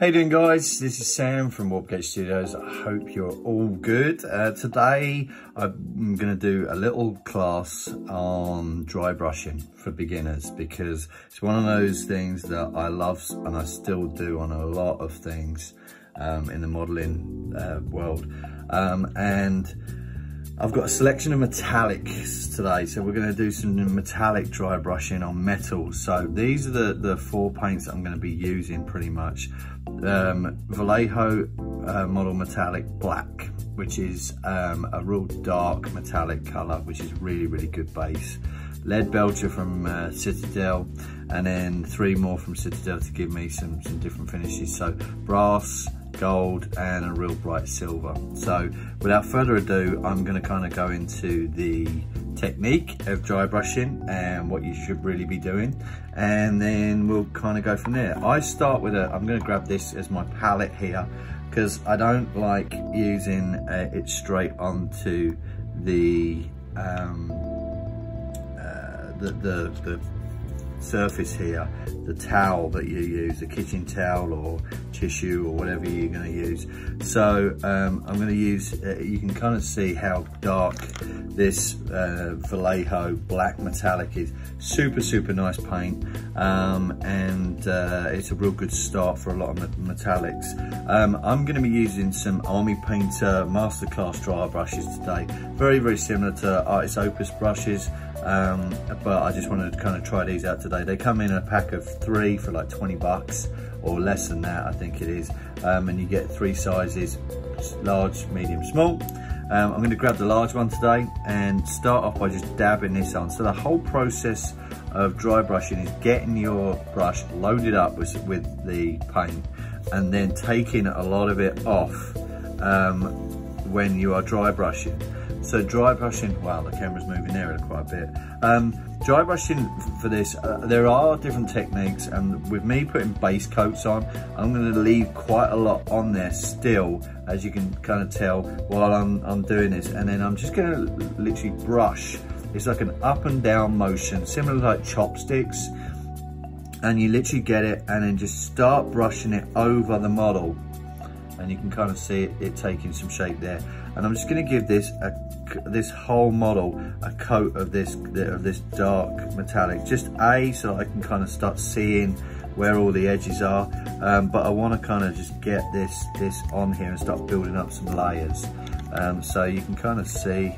How you doing guys? This is Sam from Warpgate Studios. I hope you're all good. Uh, today I'm going to do a little class on dry brushing for beginners because it's one of those things that I love and I still do on a lot of things um, in the modeling uh, world. Um, and I've got a selection of metallics today, so we're gonna do some metallic dry brushing on metals. So these are the, the four paints I'm gonna be using pretty much. Um, Vallejo uh, Model Metallic Black, which is um, a real dark metallic color, which is really, really good base. Leadbelcher from uh, Citadel, and then three more from Citadel to give me some, some different finishes. So brass, gold and a real bright silver. So without further ado, I'm gonna kind of go into the technique of dry brushing and what you should really be doing. And then we'll kind of go from there. I start with a, I'm gonna grab this as my palette here because I don't like using uh, it straight onto the, um, uh, the, the, the surface here, the towel that you use, the kitchen towel or tissue or whatever you're going to use. So um, I'm going to use, uh, you can kind of see how dark this uh, Vallejo black metallic is. Super, super nice paint um, and uh, it's a real good start for a lot of metallics. Um, I'm going to be using some Army Painter Masterclass dry brushes today. Very, very similar to Artis Opus brushes um, but I just wanted to kind of try these out today. They come in a pack of three for like 20 bucks or less than that, I think it is. Um, and you get three sizes, large, medium, small. Um, I'm going to grab the large one today and start off by just dabbing this on. So the whole process of dry brushing is getting your brush loaded up with, with the paint and then taking a lot of it off um, when you are dry brushing. So dry brushing, wow, the camera's moving there quite a bit. Um, dry brushing for this, uh, there are different techniques and with me putting base coats on, I'm gonna leave quite a lot on there still, as you can kind of tell while I'm, I'm doing this. And then I'm just gonna literally brush. It's like an up and down motion, similar like chopsticks. And you literally get it and then just start brushing it over the model and you can kind of see it, it taking some shape there. And I'm just gonna give this a, this whole model a coat of this of this dark metallic, just A, so I can kind of start seeing where all the edges are. Um, but I wanna kind of just get this, this on here and start building up some layers. Um, so you can kind of see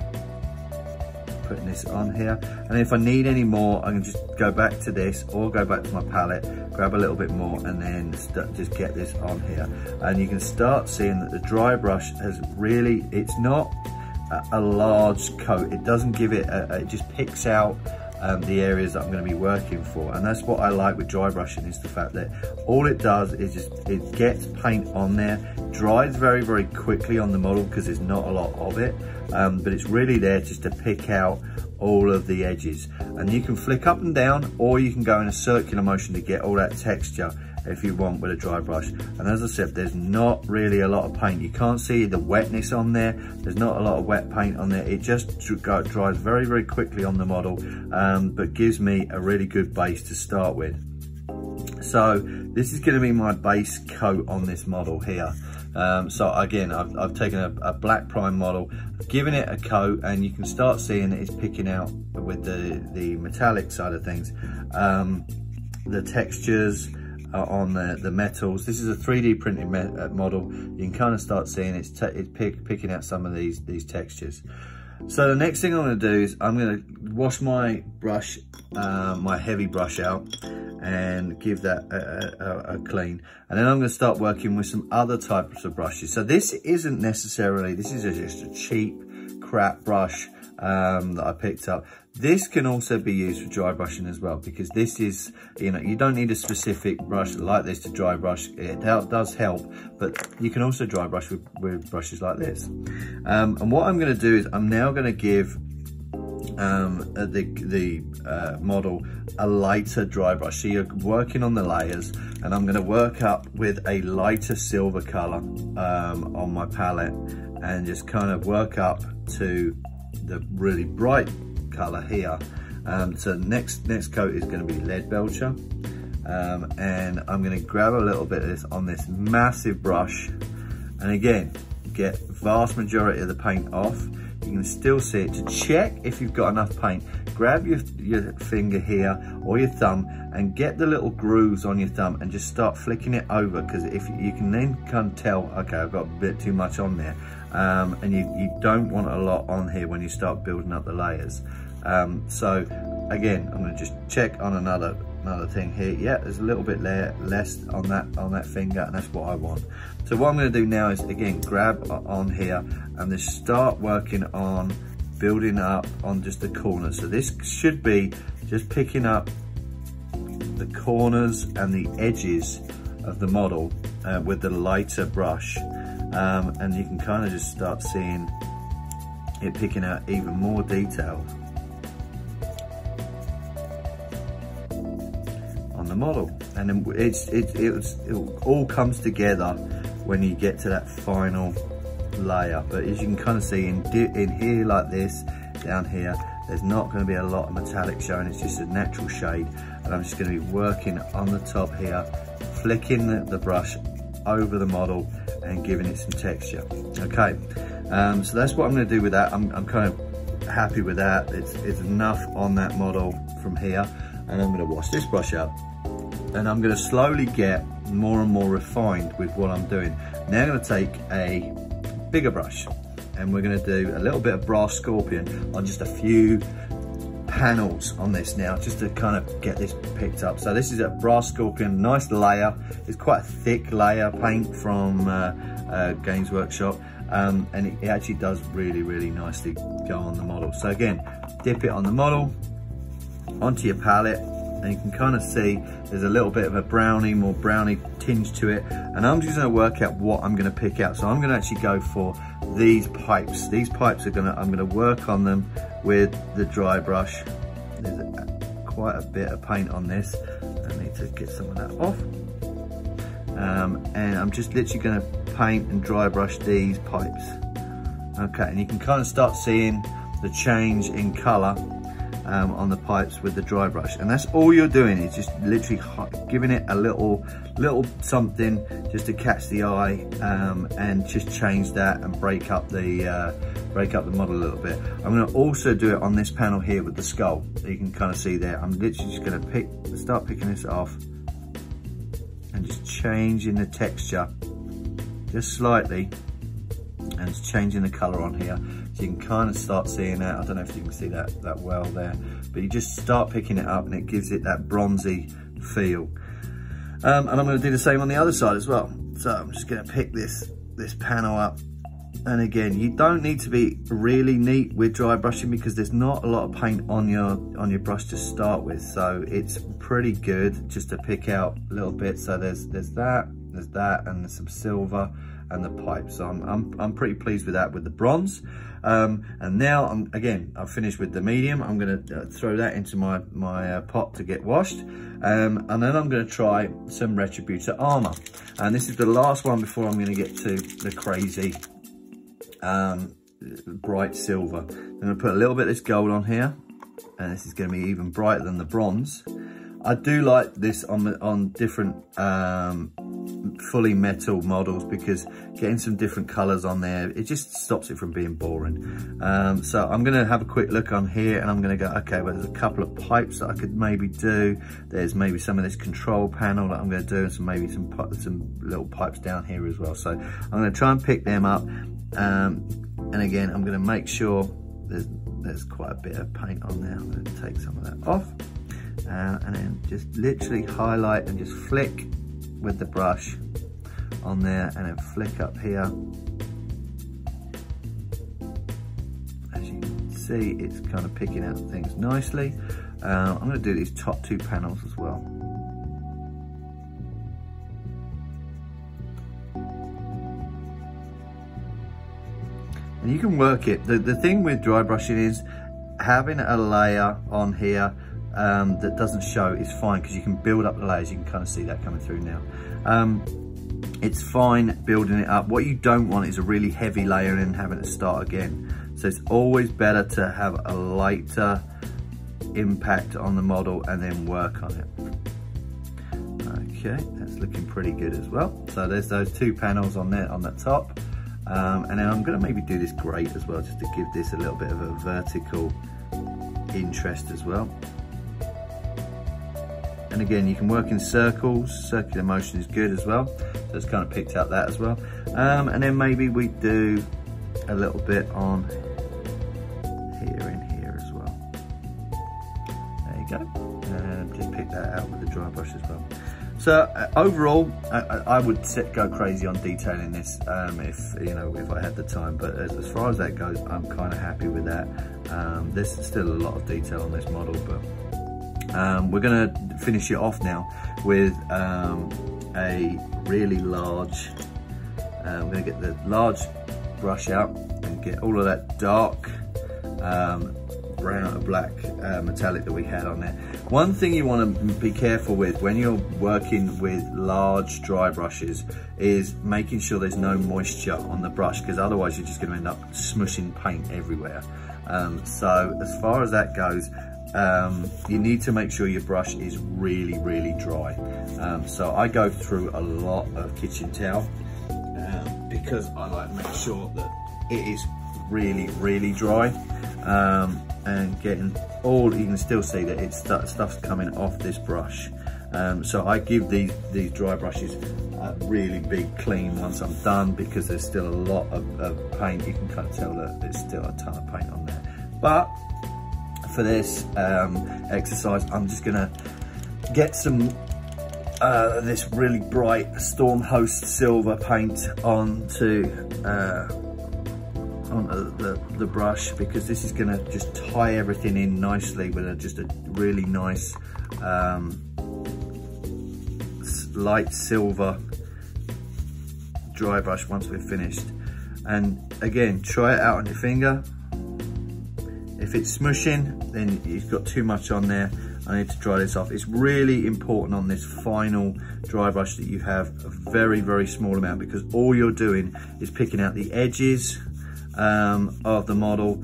putting this on here. And if I need any more, I can just go back to this or go back to my palette, grab a little bit more and then just get this on here. And you can start seeing that the dry brush has really, it's not a, a large coat. It doesn't give it, a, it just picks out um, the areas that I'm going to be working for. And that's what I like with dry brushing is the fact that all it does is just, it gets paint on there, dries very, very quickly on the model because there's not a lot of it. Um, but it's really there just to pick out all of the edges. And you can flick up and down or you can go in a circular motion to get all that texture if you want with a dry brush. And as I said, there's not really a lot of paint. You can't see the wetness on there. There's not a lot of wet paint on there. It just dries very, very quickly on the model, um, but gives me a really good base to start with. So this is gonna be my base coat on this model here. Um, so again, I've, I've taken a, a, black prime model, given it a coat, and you can start seeing that it's picking out with the, the metallic side of things, um, the textures, on the, the metals. This is a 3D printed uh, model. You can kind of start seeing it's, it's pick, picking out some of these, these textures. So the next thing I'm gonna do is I'm gonna wash my brush, uh, my heavy brush out and give that a, a, a, clean. And then I'm gonna start working with some other types of brushes. So this isn't necessarily, this is just a cheap crap brush um, that I picked up. This can also be used for dry brushing as well because this is, you know, you don't need a specific brush like this to dry brush. It does help, but you can also dry brush with, with brushes like this. Um, and what I'm gonna do is I'm now gonna give um, the, the uh, model a lighter dry brush. So you're working on the layers and I'm gonna work up with a lighter silver color um, on my palette and just kind of work up to the really bright color here. Um, so next next coat is going to be Leadbelcher. Um, and I'm gonna grab a little bit of this on this massive brush. And again, get vast majority of the paint off. You can still see it. To check if you've got enough paint, grab your, your finger here or your thumb and get the little grooves on your thumb and just start flicking it over because if you can then kind of tell, okay, I've got a bit too much on there. Um, and you, you don't want a lot on here when you start building up the layers. Um, so again, I'm gonna just check on another another thing here. Yeah, there's a little bit less on that on that finger and that's what I want. So what I'm gonna do now is again, grab on here and just start working on building up on just the corners. So this should be just picking up the corners and the edges of the model uh, with the lighter brush. Um, and you can kind of just start seeing it picking out even more detail the model. And it's, it, it's, it all comes together when you get to that final layer. But as you can kind of see in, in here like this, down here, there's not going to be a lot of metallic showing, it's just a natural shade. And I'm just going to be working on the top here, flicking the, the brush over the model and giving it some texture. Okay, um, so that's what I'm going to do with that. I'm, I'm kind of happy with that. It's, it's enough on that model from here. And I'm going to wash this brush up and I'm going to slowly get more and more refined with what I'm doing. Now I'm going to take a bigger brush and we're going to do a little bit of brass scorpion on just a few panels on this now just to kind of get this picked up. So this is a brass scorpion nice layer. It's quite a thick layer paint from uh, uh, games workshop um, and it, it actually does really really nicely go on the model. So again dip it on the model onto your palette and you can kind of see there's a little bit of a brownie, more brownie tinge to it. And I'm just gonna work out what I'm gonna pick out. So I'm gonna actually go for these pipes. These pipes are gonna, I'm gonna work on them with the dry brush. There's quite a bit of paint on this. I need to get some of that off. Um, and I'm just literally gonna paint and dry brush these pipes. Okay, and you can kind of start seeing the change in color um, on the pipes with the dry brush. And that's all you're doing is just literally giving it a little, little something just to catch the eye um, and just change that and break up the, uh, break up the model a little bit. I'm gonna also do it on this panel here with the skull. You can kind of see there. I'm literally just gonna pick, start picking this off and just changing the texture just slightly and changing the color on here. So you can kind of start seeing that. I don't know if you can see that, that well there, but you just start picking it up and it gives it that bronzy feel. Um, and I'm gonna do the same on the other side as well. So I'm just gonna pick this, this panel up. And again, you don't need to be really neat with dry brushing because there's not a lot of paint on your on your brush to start with. So it's pretty good just to pick out a little bit So there's there's that, there's that, and there's some silver and the pipe. So I'm, I'm, I'm pretty pleased with that with the bronze. Um, and now, I'm again, I've finished with the medium. I'm gonna uh, throw that into my, my uh, pot to get washed. Um, and then I'm gonna try some Retributor Armor. And this is the last one before I'm gonna get to the crazy um, bright silver. I'm gonna put a little bit of this gold on here. And this is gonna be even brighter than the bronze. I do like this on, the on different um, fully metal models because getting some different colors on there, it just stops it from being boring. Um, so I'm gonna have a quick look on here and I'm gonna go, okay, well, there's a couple of pipes that I could maybe do. There's maybe some of this control panel that I'm gonna do and some maybe some, some little pipes down here as well. So I'm gonna try and pick them up. Um, and again, I'm gonna make sure there's, there's quite a bit of paint on there. I'm gonna take some of that off uh, and then just literally highlight and just flick with the brush on there and then flick up here. As you can see, it's kind of picking out things nicely. Uh, I'm going to do these top two panels as well. And you can work it. The, the thing with dry brushing is having a layer on here um, that doesn't show is fine because you can build up the layers. You can kind of see that coming through now. Um, it's fine building it up. What you don't want is a really heavy layer and having to start again. So it's always better to have a lighter impact on the model and then work on it. Okay, that's looking pretty good as well. So there's those two panels on there on the top. Um, and then I'm gonna maybe do this grate as well, just to give this a little bit of a vertical interest as well. And again, you can work in circles. Circular motion is good as well. So it's kind of picked out that as well. Um, and then maybe we do a little bit on here and here as well. There you go. And just pick that out with the dry brush as well. So uh, overall, I, I would set, go crazy on detailing this um, if you know if I had the time. But as, as far as that goes, I'm kind of happy with that. Um, there's still a lot of detail on this model, but um, we're going to finish it off now with um, a really large. Uh, going to get the large brush out and get all of that dark um, brown or black uh, metallic that we had on there. One thing you want to be careful with when you're working with large dry brushes is making sure there's no moisture on the brush because otherwise you're just going to end up smushing paint everywhere. Um, so as far as that goes, um, you need to make sure your brush is really, really dry. Um, so I go through a lot of kitchen towel um, because I like to make sure that it is really, really dry. Um, and getting all, you can still see that it's stuff's coming off this brush. Um, so I give these, these dry brushes a really big clean once I'm done because there's still a lot of, of paint. You can kind of tell that there's still a ton of paint on there. But for this um, exercise, I'm just gonna get some uh, this really bright Stormhost silver paint onto uh, on the, the, the, brush because this is gonna just tie everything in nicely with a, just a really nice um, light silver dry brush once we're finished. And again, try it out on your finger. If it's smushing, then you've got too much on there. I need to dry this off. It's really important on this final dry brush that you have a very, very small amount because all you're doing is picking out the edges um, of the model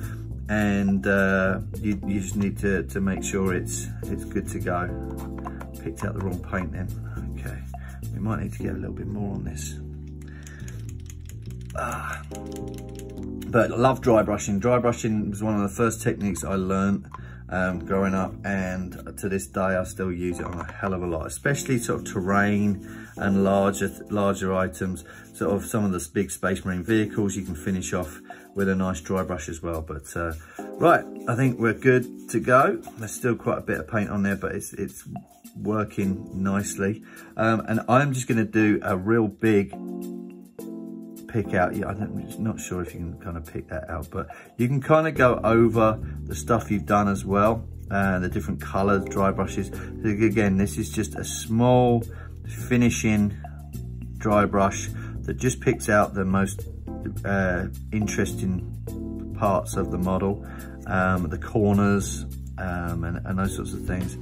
and uh, you, you, just need to, to make sure it's it's good to go. Picked out the wrong paint then. Okay, we might need to get a little bit more on this. Ah. But love dry brushing. Dry brushing was one of the first techniques I learned um, growing up and to this day I still use it on a hell of a lot, especially sort of terrain and larger larger items. Sort of some of the big Space Marine vehicles you can finish off with a nice dry brush as well. But uh, right, I think we're good to go. There's still quite a bit of paint on there, but it's, it's working nicely. Um, and I'm just gonna do a real big pick out, yeah, I'm not sure if you can kind of pick that out, but you can kind of go over the stuff you've done as well, uh, the different colors, dry brushes. Again, this is just a small finishing dry brush that just picks out the most uh, interesting parts of the model, um, the corners um, and, and, those sorts of things.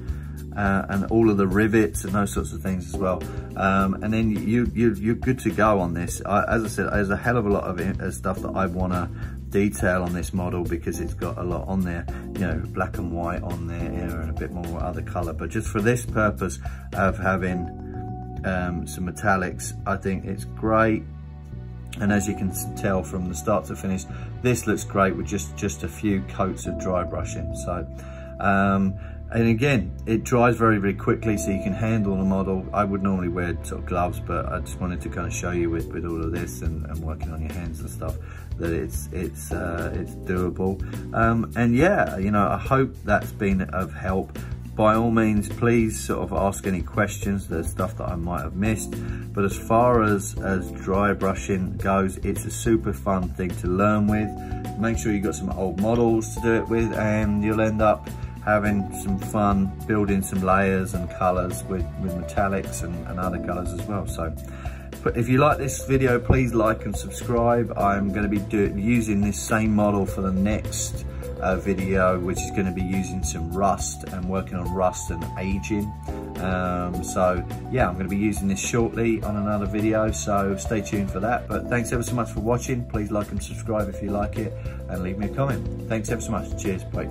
Uh, and all of the rivets and those sorts of things as well. Um, and then you, you, you're good to go on this. I, as I said, there's a hell of a lot of uh, stuff that I want to detail on this model because it's got a lot on there, you know, black and white on there and a bit more other color. But just for this purpose of having um, some metallics, I think it's great. And as you can tell from the start to finish, this looks great with just, just a few coats of dry brushing. So, um, and again, it dries very, very quickly so you can handle the model. I would normally wear sort of gloves, but I just wanted to kind of show you with, with all of this and, and working on your hands and stuff that it's it's uh, it's doable. Um, and yeah, you know, I hope that's been of help by all means, please sort of ask any questions. There's stuff that I might have missed. But as far as, as dry brushing goes, it's a super fun thing to learn with. Make sure you've got some old models to do it with and you'll end up having some fun building some layers and colors with, with metallics and, and other colors as well. So but if you like this video, please like and subscribe. I'm going to be do, using this same model for the next uh, video, which is going to be using some rust and working on rust and aging. Um, so yeah, I'm going to be using this shortly on another video, so stay tuned for that. But thanks ever so much for watching. Please like and subscribe if you like it and leave me a comment. Thanks ever so much. Cheers. Bye.